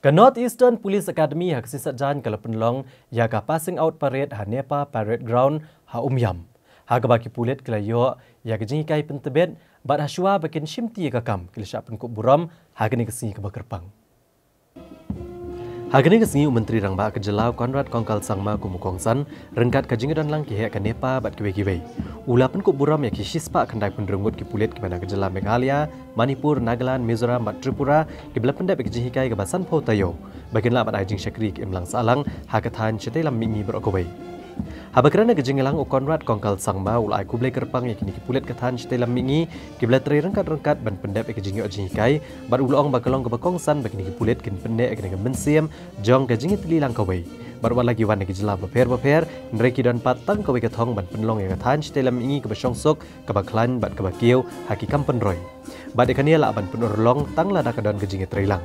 Ke North Eastern Police Academy hak sisat jan kalau penlong ya ka passing out parade ha Nepa Parade Ground ha Umyam. Ha ka baki pulit kala yo ya ka jingi kai pentebet bat ha shua bakin shimti ka kam kila syak penkuk buram ha kini kesini ke bakerpang. Hagani kesengi Menteri Rangba Kejelau Konrad Kongkal Sangma Kumukongsan rengkat kajingan lang ki ke Nepa bat kiwe kiwe. Ulapan kuk buram ya shispa kendai penderungut ki pulit ke mana Kejela Meghalaya, Manipur, Nagaland, Mizoram, bat Tripura ki bela pendai ke jihikai ke basan Pautayo. Baginlah bat ajing syakri ke imlang salang hakatan cetai lam mingi berokowai. Haba kerana kejenggelang u Konrad kongkal sangma ulai kublai kerpang yang kini kipulit katan cita lam mingi kibla teri rengkat-rengkat ban pendap ke jengi ojing hikai bar ulong bakalong ke bakongsan bagi ni kipulit kin pendek ke dengan mensiam jong ke jengi teli lang kawai bar wala gi wan ke jela beper beper nreki dan patang kawai ke thong ban penlong yang katan cita lam mingi ke ke baklan bat ke haki kampen roy Bade kania la ban penur long tang la dak don ke jengi terilang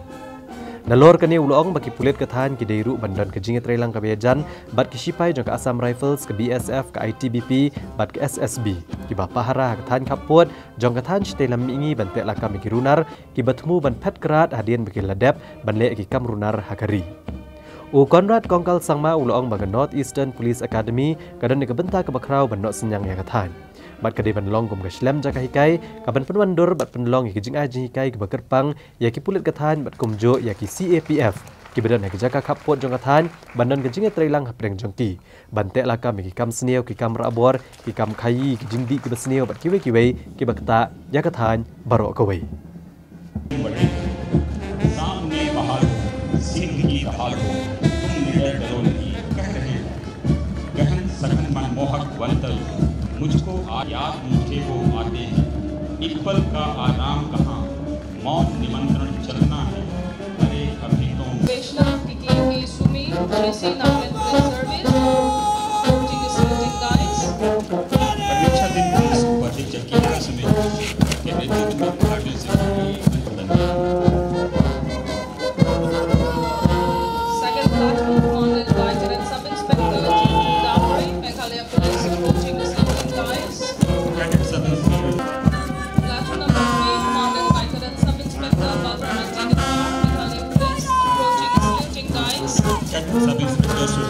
Nalor kani ulong bagi pulit ketahan ki deiru bandan ke jingat relang ke bejan bat ki sipai jong ke Assam Rifles ke BSF ke ITBP bat ke SSB ki ba pahara ketahan kaput jong ketahan chite lam mingi ban lakam ki runar ki batmu ban pet kerat hadian bagi ladap ban le ki kam runar hakari. U Konrad Kongkal Sangma ulong bagi North Eastern Police Academy kadan ni kebentar ke bakrau ban senyang yang ketahan bat kadi ban long kum gaslam jaka hikai kaban penwan dor bat penlong ki jing aji hikai ke bakerpang ya ki pulit kathan bat kum jo ya ki CAPF ki bedan ha jaka kapot jong kathan bandan ke jing trailang hapreng jong ki bante la kam ki kam sneo ki kam rabor ki kam khayi ki jing di ki besneo bat ki we ki we ki bakta ya kathan baro ko we सामने बाहर सिंह की ढाल हो तुम निडर डरो नहीं कह रहे गहन सघन मनमोहक वंतल मुझको आयात मुझे वो आते हैं। एक पल का आराम कहाँ? मौत निमंत्रण चलना है। अरे अभी तो Vishnu, Kiki, Sumi, और इसी Service, Sub-inspectors